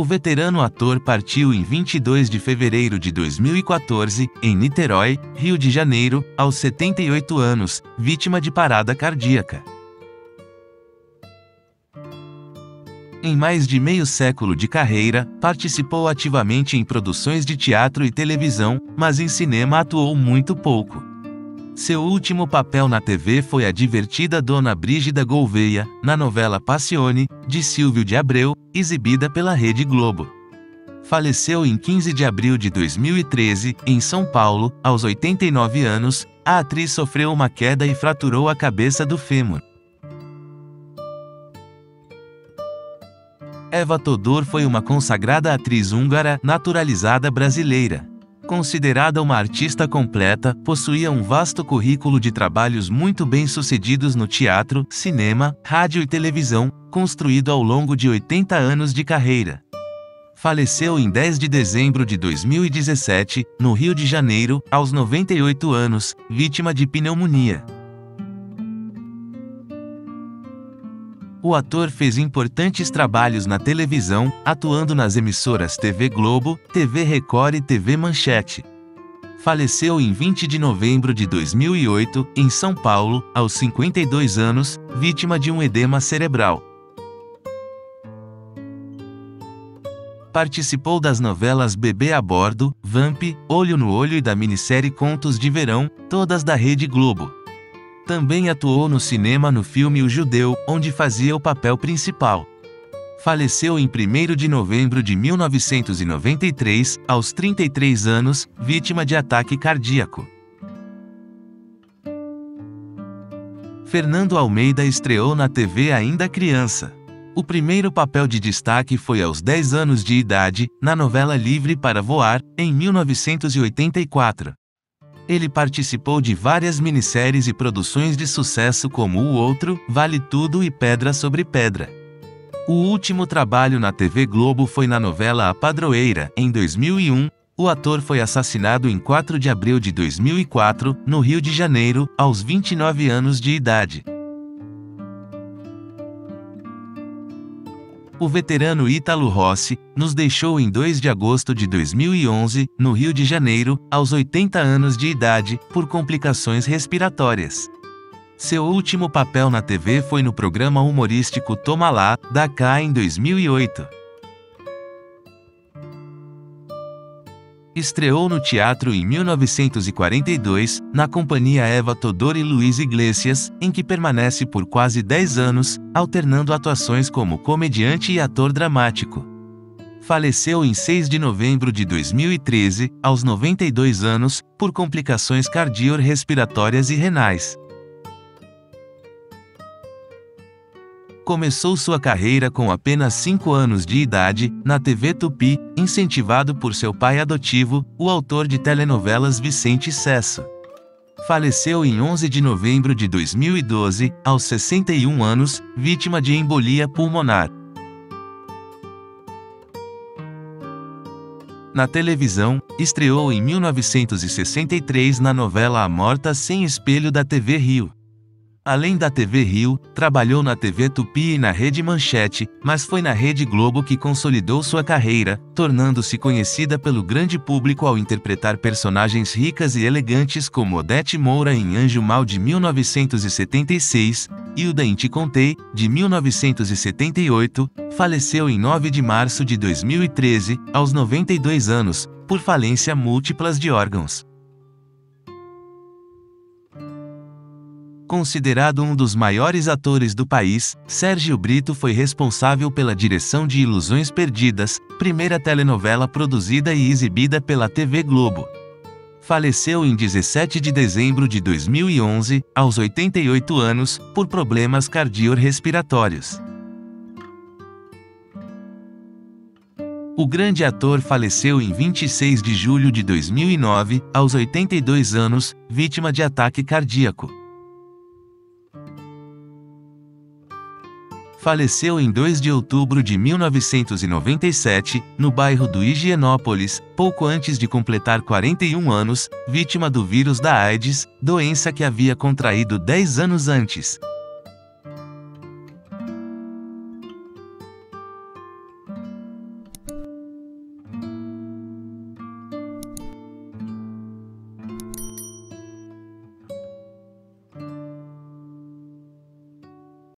O veterano ator partiu em 22 de fevereiro de 2014, em Niterói, Rio de Janeiro, aos 78 anos, vítima de parada cardíaca. Em mais de meio século de carreira, participou ativamente em produções de teatro e televisão, mas em cinema atuou muito pouco. Seu último papel na TV foi a divertida Dona Brígida Gouveia, na novela Passione, de Silvio de Abreu, exibida pela Rede Globo. Faleceu em 15 de abril de 2013, em São Paulo, aos 89 anos, a atriz sofreu uma queda e fraturou a cabeça do fêmur. Eva Todor foi uma consagrada atriz húngara naturalizada brasileira. Considerada uma artista completa, possuía um vasto currículo de trabalhos muito bem sucedidos no teatro, cinema, rádio e televisão, construído ao longo de 80 anos de carreira. Faleceu em 10 de dezembro de 2017, no Rio de Janeiro, aos 98 anos, vítima de pneumonia. O ator fez importantes trabalhos na televisão, atuando nas emissoras TV Globo, TV Record e TV Manchete. Faleceu em 20 de novembro de 2008, em São Paulo, aos 52 anos, vítima de um edema cerebral. Participou das novelas Bebê a Bordo, Vamp, Olho no Olho e da minissérie Contos de Verão, todas da Rede Globo. Também atuou no cinema no filme O Judeu, onde fazia o papel principal. Faleceu em 1 de novembro de 1993, aos 33 anos, vítima de ataque cardíaco. Fernando Almeida estreou na TV ainda criança. O primeiro papel de destaque foi aos 10 anos de idade, na novela Livre para Voar, em 1984. Ele participou de várias minisséries e produções de sucesso como O Outro, Vale Tudo e Pedra sobre Pedra. O último trabalho na TV Globo foi na novela A Padroeira, em 2001. O ator foi assassinado em 4 de abril de 2004, no Rio de Janeiro, aos 29 anos de idade. O veterano Ítalo Rossi nos deixou em 2 de agosto de 2011, no Rio de Janeiro, aos 80 anos de idade, por complicações respiratórias. Seu último papel na TV foi no programa humorístico Toma Lá, da Cá em 2008. Estreou no teatro em 1942, na companhia Eva Todor e Luiz Iglesias, em que permanece por quase 10 anos, alternando atuações como comediante e ator dramático. Faleceu em 6 de novembro de 2013, aos 92 anos, por complicações cardiorrespiratórias e renais. Começou sua carreira com apenas 5 anos de idade, na TV Tupi, incentivado por seu pai adotivo, o autor de telenovelas Vicente Cesso. Faleceu em 11 de novembro de 2012, aos 61 anos, vítima de embolia pulmonar. Na televisão, estreou em 1963 na novela A Morta Sem Espelho da TV Rio. Além da TV Rio, trabalhou na TV Tupi e na Rede Manchete, mas foi na Rede Globo que consolidou sua carreira, tornando-se conhecida pelo grande público ao interpretar personagens ricas e elegantes como Odete Moura em Anjo Mal de 1976, e o Te Contei, de 1978, faleceu em 9 de março de 2013, aos 92 anos, por falência múltiplas de órgãos. Considerado um dos maiores atores do país, Sérgio Brito foi responsável pela direção de Ilusões Perdidas, primeira telenovela produzida e exibida pela TV Globo. Faleceu em 17 de dezembro de 2011, aos 88 anos, por problemas cardiorrespiratórios. O grande ator faleceu em 26 de julho de 2009, aos 82 anos, vítima de ataque cardíaco. Faleceu em 2 de outubro de 1997, no bairro do Higienópolis, pouco antes de completar 41 anos, vítima do vírus da AIDS, doença que havia contraído 10 anos antes.